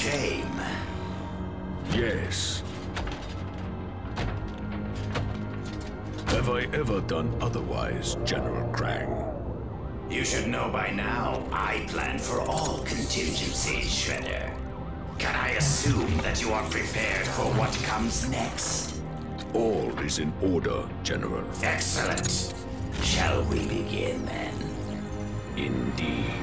came. Yes. Have I ever done otherwise, General Krang? You should know by now, I plan for all contingencies, Shredder. Can I assume that you are prepared for what comes next? All is in order, General. Excellent. Shall we begin then? Indeed.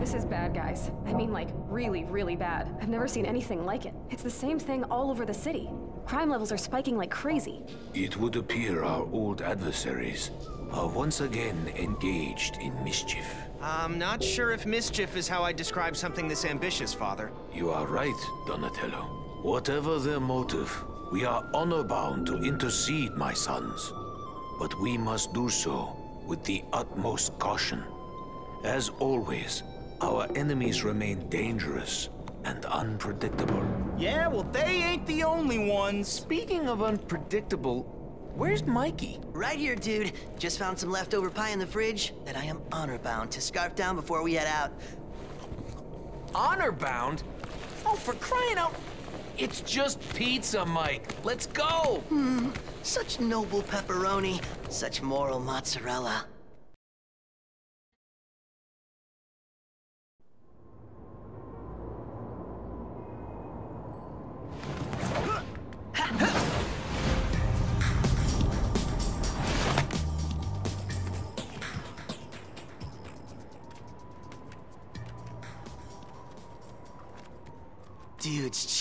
This is bad, guys. I mean, like, really, really bad. I've never seen anything like it. It's the same thing all over the city. Crime levels are spiking like crazy. It would appear our old adversaries are once again engaged in mischief. I'm not sure if mischief is how I describe something this ambitious, Father. You are right, Donatello. Whatever their motive, we are honor-bound to intercede, my sons. But we must do so with the utmost caution. As always, our enemies remain dangerous and unpredictable. Yeah, well, they ain't the only ones. Speaking of unpredictable, where's Mikey? Right here, dude. Just found some leftover pie in the fridge that I am honor-bound to scarf down before we head out. Honor-bound? Oh, for crying out... It's just pizza, Mike. Let's go! Hmm, such noble pepperoni, such moral mozzarella.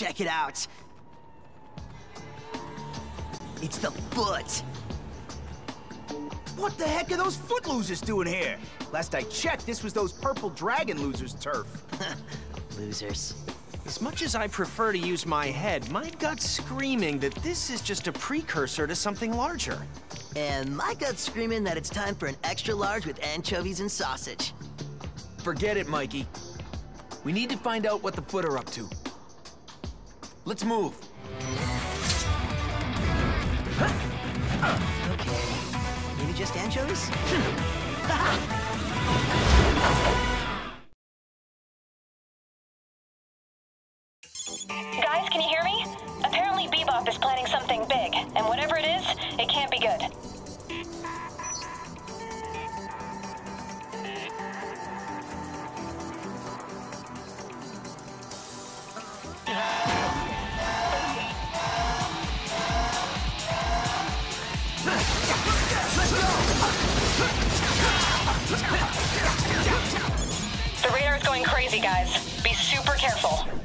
Check it out. It's the foot. What the heck are those foot losers doing here? Last I checked, this was those purple dragon losers' turf. Losers. As much as I prefer to use my head, my gut's screaming that this is just a precursor to something larger. And my gut's screaming that it's time for an extra large with anchovies and sausage. Forget it, Mikey. We need to find out what the foot are up to. Let's move. Okay. Maybe just anchovies? guys. Be super careful.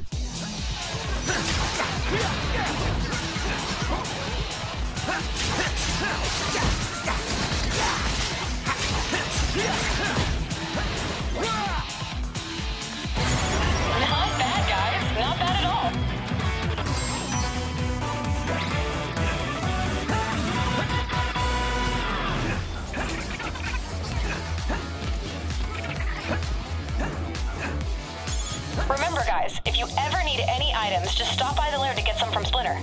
Items, just stop by the lair to get some from Splinter.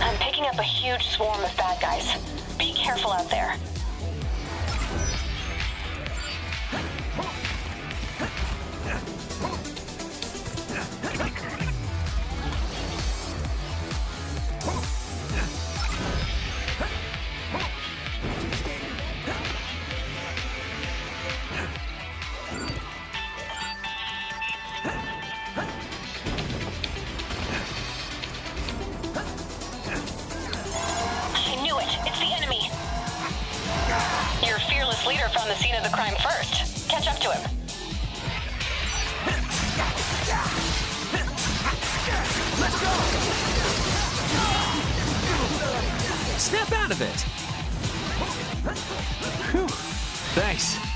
I'm picking up a huge swarm of bad guys. Be careful out there. Leader found the scene of the crime first. Catch up to him. Snap out of it! Whew. Thanks.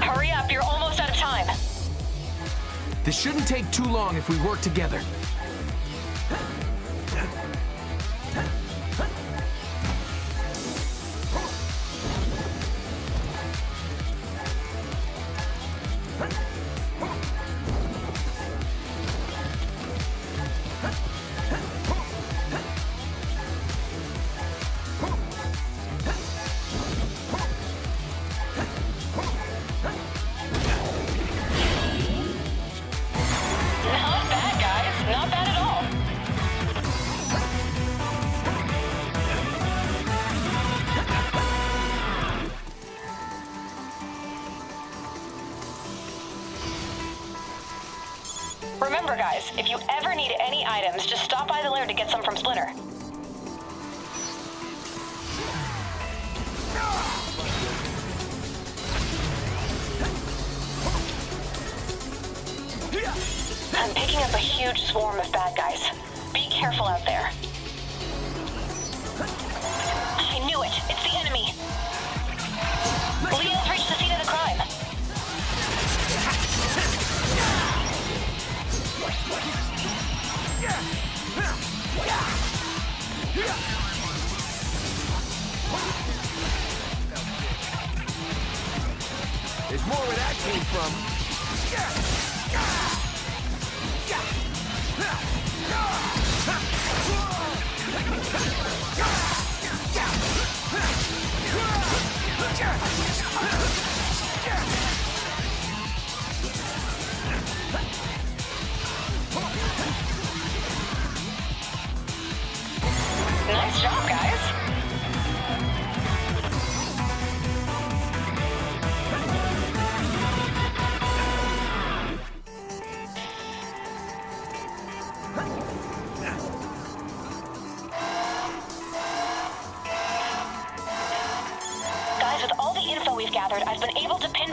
Hurry up, you're almost out of time. This shouldn't take too long if we work together. Stop by the lair to get some from Splinter. I'm picking up a huge swarm of bad guys. Be careful out there. I knew it. It's the enemy. Leo's came from. Nice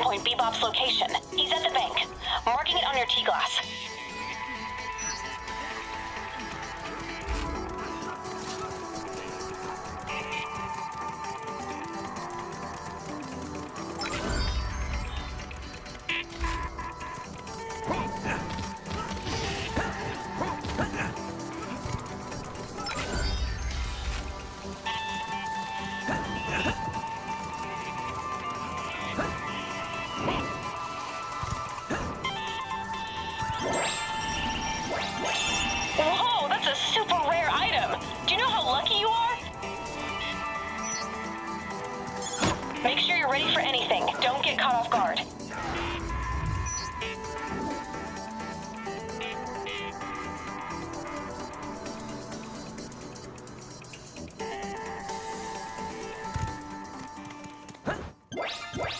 pinpoint Bebop's location. He's at the bank. Marking it on your T-glass.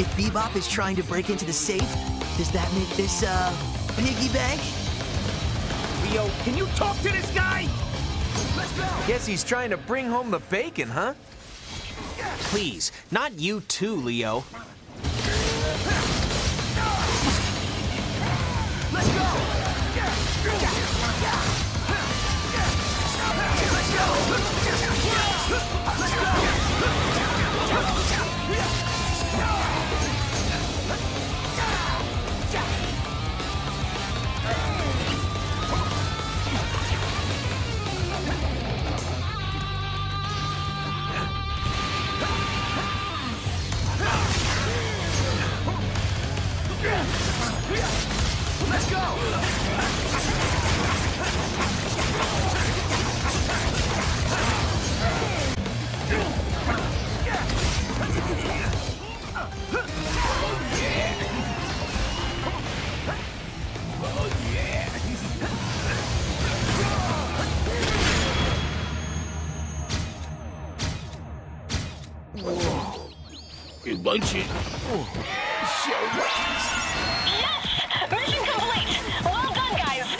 if Bebop is trying to break into the safe, does that make this, uh, piggy bank? Leo, can you talk to this guy? Let's go! Guess he's trying to bring home the bacon, huh? Please, not you too, Leo. Bunch it. Oh, yes! Mission complete! Well done, guys!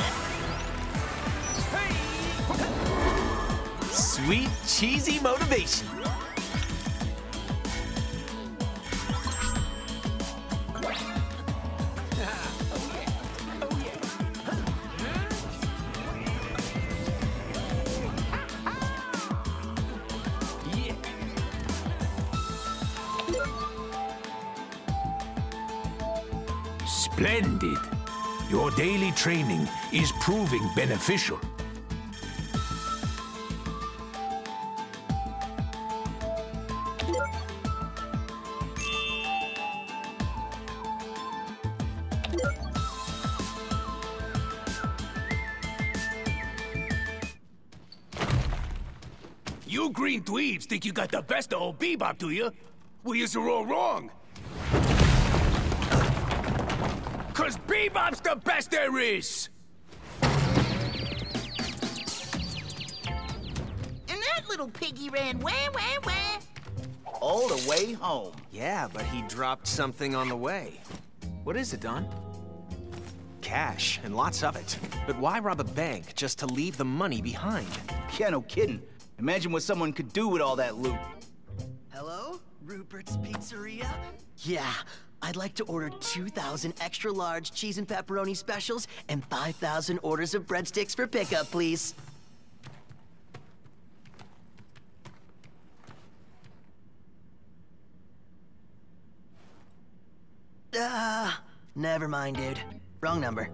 Sweet, cheesy motivation. Splendid. Your daily training is proving beneficial. You green dweebs think you got the best of old Bebop, do you? Well, you're all wrong. Cause Bebop's the best there is! And that little piggy ran wah, wah, wah. All the way home. Yeah, but he dropped something on the way. What is it, Don? Cash, and lots of it. But why rob a bank just to leave the money behind? Yeah, no kidding. Imagine what someone could do with all that loot. Hello? Rupert's Pizzeria? Yeah, I'd like to order 2,000 extra large cheese and pepperoni specials and 5,000 orders of breadsticks for pickup, please. Ah, never mind, dude. Wrong number.